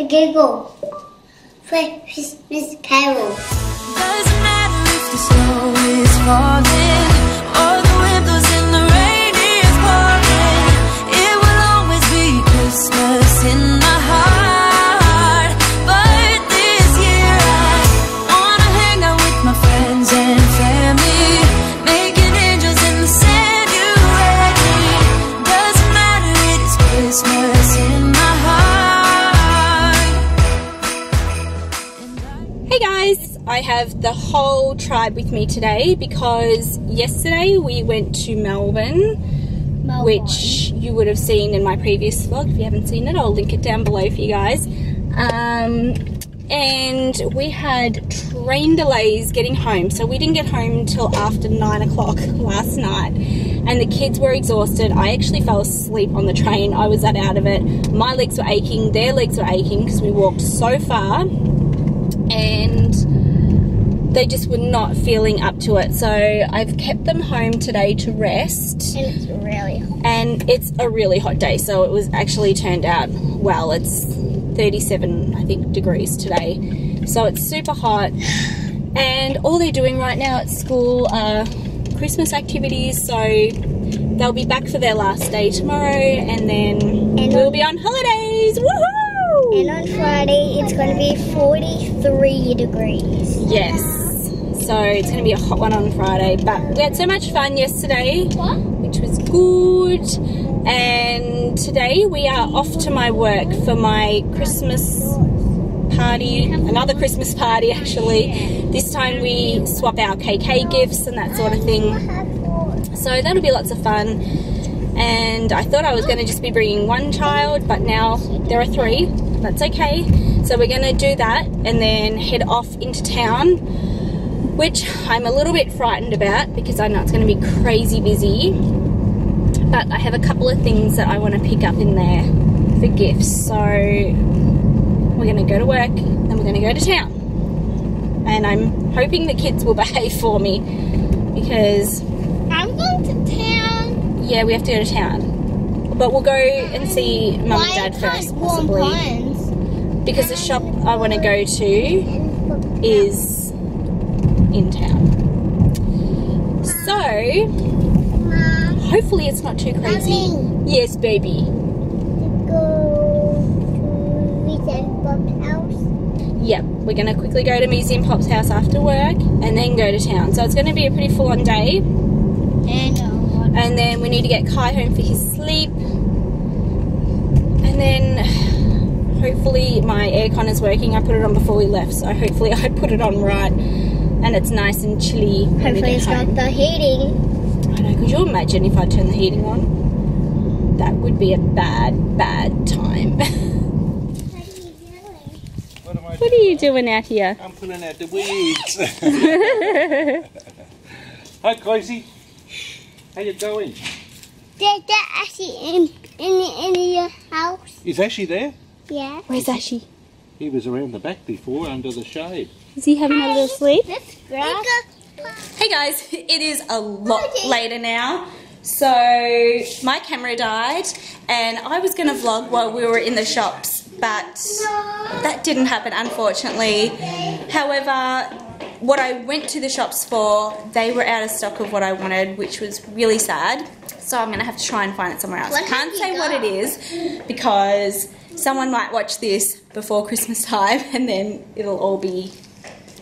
a giggle Christmas Carol. Doesn't matter if the snow is falling I have the whole tribe with me today because yesterday we went to Melbourne, which you would have seen in my previous vlog. If you haven't seen it, I'll link it down below for you guys. Um, and we had train delays getting home, so we didn't get home until after nine o'clock last night. And the kids were exhausted. I actually fell asleep on the train. I was that out of it. My legs were aching, their legs were aching because we walked so far and they just were not feeling up to it. So I've kept them home today to rest. And it's really hot. And it's a really hot day, so it was actually turned out well. It's 37, I think, degrees today. So it's super hot. And all they're doing right now at school are Christmas activities. So they'll be back for their last day tomorrow, and then And- we'll be on holidays. Woohoo! And on Friday, it's going to be 43 degrees. Yes. So it's going to be a hot one on Friday. But we had so much fun yesterday, What? which was good. And today we are off to my work for my Christmas party, another Christmas party actually. This time we swap our KK gifts and that sort of thing. So that'll be lots of fun. And I thought I was going to just be bringing one child, but now there are three. That's okay. So we're going to do that and then head off into town, which I'm a little bit frightened about because I know it's going to be crazy busy. But I have a couple of things that I want to pick up in there for gifts. So we're going to go to work and we're going to go to town. And I'm hoping the kids will behave for me because I'm going to town. Yeah, we have to go to town. But we'll go and see mum and dad first, possibly. Because the shop I want to go to is in town. So, hopefully it's not too crazy. Mommy. Yes, baby. go to Vincent Bob's house. Yep, we're going to quickly go to Museum Pop's house after work and then go to town. So it's going to be a pretty full on day. And uh, And then we need to get Kai home for his sleep. And then hopefully my aircon is working. I put it on before we left, so hopefully I put it on right and it's nice and chilly when we hopefully get it's home. not the heating. I know, could you imagine if I turn the heating on? That would be a bad, bad time. What are you doing? What am I what are you doing out here? I'm pulling out the weeds. Hi, Cozy. How you going? Did that actually in in in your house? Is Ashy there? Yeah. Where's Ashy? He was around the back before, under the shade. Is he having a little sleep? Hey guys, it is a lot later now. So my camera died and I was going to vlog while we were in the shops, but that didn't happen unfortunately. However, what I went to the shops for, they were out of stock of what I wanted, which was really sad. So I'm going to have to try and find it somewhere else. I can't say what it is because someone might watch this before Christmas time and then it'll all be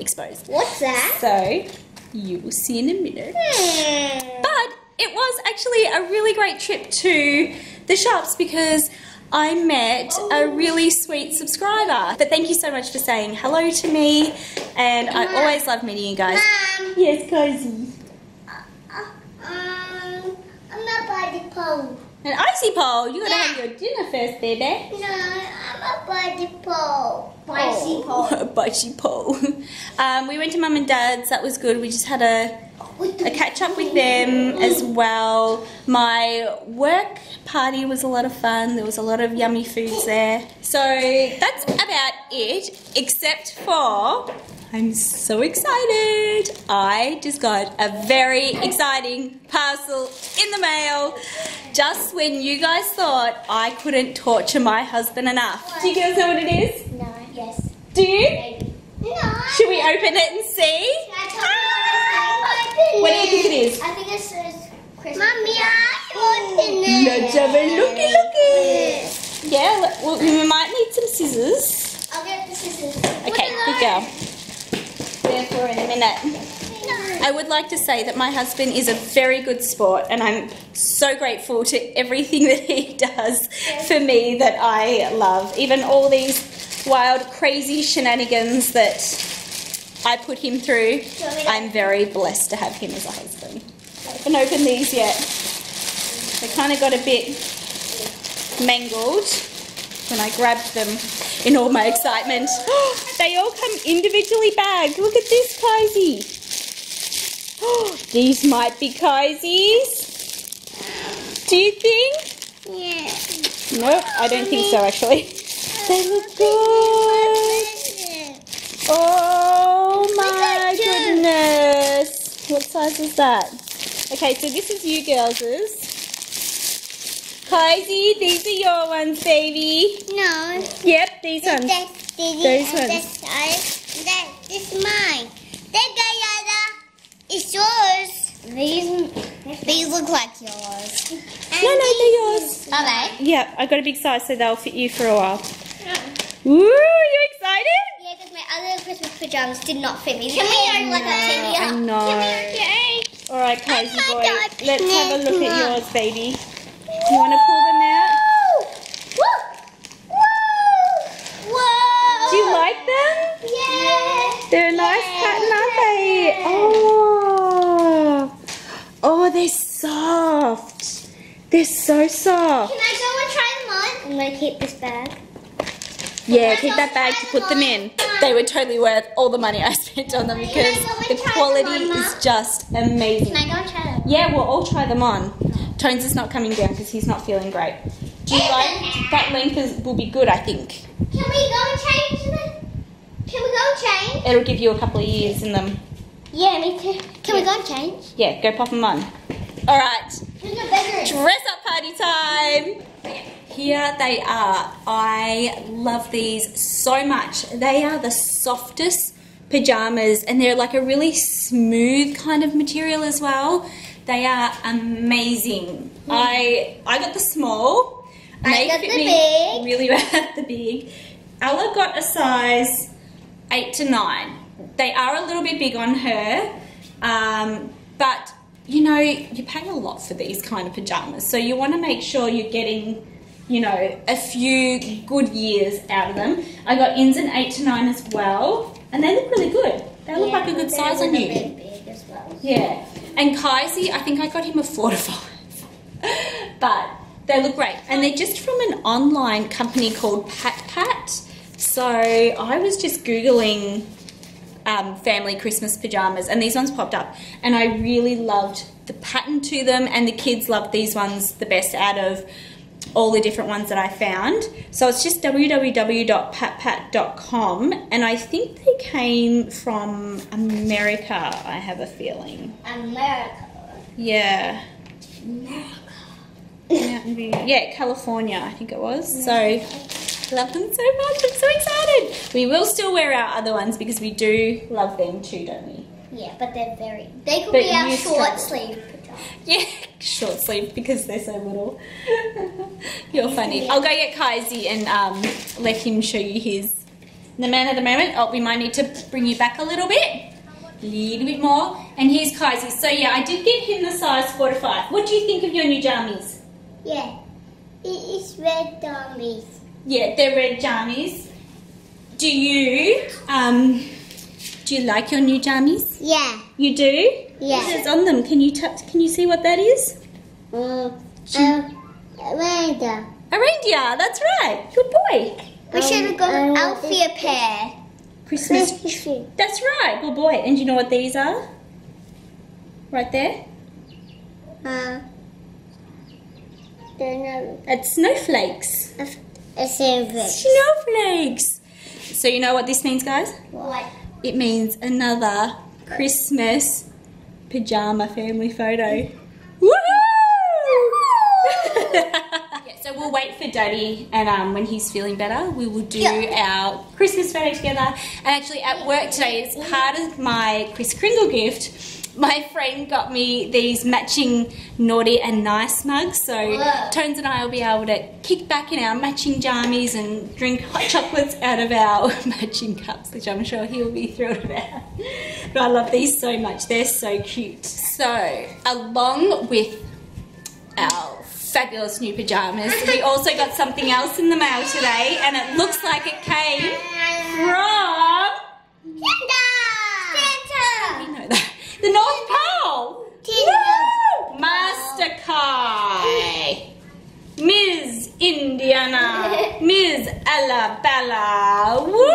exposed. What's that? So, you will see in a minute. Hmm. But it was actually a really great trip to the shops because I met a really sweet subscriber. But thank you so much for saying hello to me, and I always love meeting you guys. Mom. Yes, Cozy. Um, I'm by the pole. An icy pole. You gotta Yeah. have your dinner first, baby. No, I'm by the pole. Spicy pole. Bitey pole. Um, we went to mum and dad's. That was good. We just had a a catch up with them as well. My work party was a lot of fun. There was a lot of yummy foods there. So that's about it, except for I'm so excited. I just got a very exciting parcel in the mail just when you guys thought I couldn't torture my husband enough. Do you guys know what it is? No. Yes. Do you? No. Should we open it and see? What do you think it is? I think it says Christmas. Mommy, I open it. Let's have a looky looky. Yeah, let- well, we might need some scissors. I'll get the scissors. Okay, good girl. Therefore, in a minute. I would like to say that my husband is a very good sport, and I'm so grateful to everything that he does for me that I love. Even all these wild, crazy shenanigans that I put him through, I'm very blessed to have him as a husband. I haven't opened these yet. They kind of got a bit mangled when I grabbed them in all my excitement. they all come individually bagged. Look at this, Kaisi. These might be Kaisi's. Do you think? Yeah. Nope, I don't think so actually. They look good. Oh my goodness. What size is that? Okay, so this is you girls'. Kaisi, these are your ones, baby. No. Yep, these ones. That's Those ones. that's I. That is mine. That is yours. These these look like yours. No, no, they're yours. Are they? Yep, I got a big size so they'll fit you for a while. Ooh, you excited? Yeah, because my other Christmas pajamas did not fit me. Can we open like a TV? I know. Can we? All right, oh Kaisi my boy, God, let's have a look at yours, baby. Do you want to pull them out? Woo! Woo! Whoa! Do you like them? Yeah. They're a nice Yeah. pattern, aren't they? Oh, oh, they're soft. They're so soft. Can I go and try them on? I'm gonna keep this bag. Yeah, keep that bag to put them in. They were totally worth all the money I spent on them because the quality is just amazing. Can I go and try them? Yeah, we'll all try them on. Tones is not coming down because he's not feeling great. Do you like that length is, will be good, I think. Can we go and change them? Can we go and change? It'll give you a couple of years in them. Yeah, me too. Can we go and change? Yeah, go pop them on. All right, In the bedroom. dress up party time. Here they are. I love these so much. They are the softest pajamas and they're like a really smooth kind of material as well. They are amazing. I I got the small. I They got fit the me big. Really well the big. Ella got a size eight to nine. They are a little bit big on her, um, but you know you pay a lot for these kind of pajamas, so you want to make sure you're getting, you know, a few good years out of them. I got ins and eight to nine as well, and they look really good. They look like a good size on you. Well. Yeah. And Kaisi, I think I got him a four to five. but they look great. And they're just from an online company called PatPat. So I was just Googling um, family Christmas pajamas and these ones popped up. And I really loved the pattern to them and the kids loved these ones the best out of all the different ones that I found. So it's just www.patpat.com and I think they came from America, I have a feeling. America. Yeah. View. Yeah, California, I think it was. So, love them so much. I'm so excited. We will still wear our other ones because we do love them too, don't we? Yeah, but they're very. They could But be our short struggle. sleeve pajamas. Yeah, short sleeve because they're so little. You're funny. I'll go get Kaisi and um, let him show you his. The man at the moment. Oh, we might need to bring you back a little bit. A little bit more. And here's Kaisi. So yeah, I did get him the size 4 to 5. What do you think of your new jammies? Yeah. It is red dummies. Yeah, they're red jammies. Do you um do you like your new jammies? Yeah. You do? Yeah. What is on them? Can you touch can you see what that is? Um, uh, red. A reindeer, that's right. Good boy. We should have got Alfie a pair. Christmas Christmas tree. tree. That's right, good boy. And you know what these are? Right there? Uh, don't know. It's snowflakes. Silver. Snowflakes. So you know what this means, guys? What? It means another Christmas pajama family photo. Woohoo! yeah, so we'll wait for Daddy, and um, when he's feeling better, we will do Yeah. our Christmas photo together. And actually, at work today, as part of my Chris Kringle gift, my friend got me these matching naughty and nice mugs. So Wow. Tones and I will be able to kick back in our matching jammies and drink hot chocolates out of our matching cups, which I'm sure he'll be thrilled about. But I love these so much; they're so cute. So, along with our fabulous new pajamas. We also got something else in the mail today, and it looks like it came from. Santa! Santa! You know that. The North Pole! Woo! Master Kai! Ms. Indiana! Ms. Bella. Woo!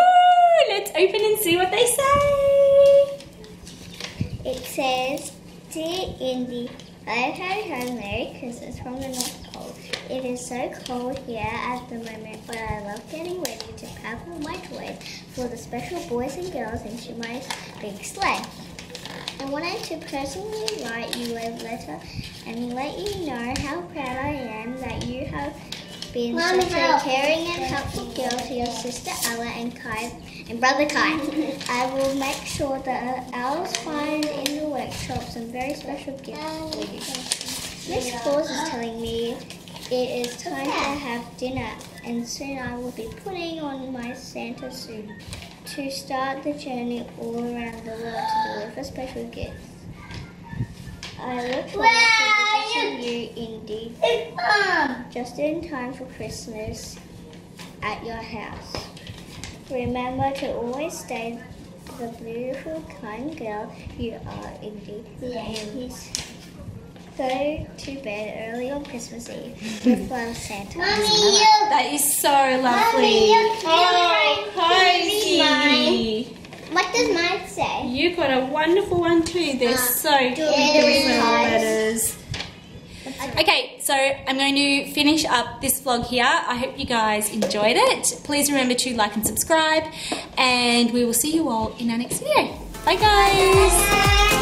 Let's open and see what they say. It says, Dear Indy, I had home Merry Christmas from the North Pole. It is so cold here at the moment, but I love getting ready to pack my toys for the special boys and girls into my big sleigh. I wanted to personally write you a letter and let you know how proud I am that you have been Mommy, such a help. caring and helpful girl to your sister Ella and Kai and brother Kai. I will make sure that Ella's find in the workshop some very special gifts for you. Miss Claus is telling me it is time to have dinner and soon I will be putting on my Santa suit to start the journey all around the world to deliver special gifts. I look forward to visiting you indeed just in time for Christmas at your house. Remember to always stay the beautiful, kind girl you are indeed. And go to bed early on Christmas Eve with love, Santa. Mommy, you. That is so lovely. Mommy, you- Oh, Mommy, cozy. What does mine say? You got a wonderful one too. They're ah, so cute, yeah, little letters. Okay, so I'm going to finish up this vlog here. I hope you guys enjoyed it. Please remember to like and subscribe, and we will see you all in our next video. Bye, guys.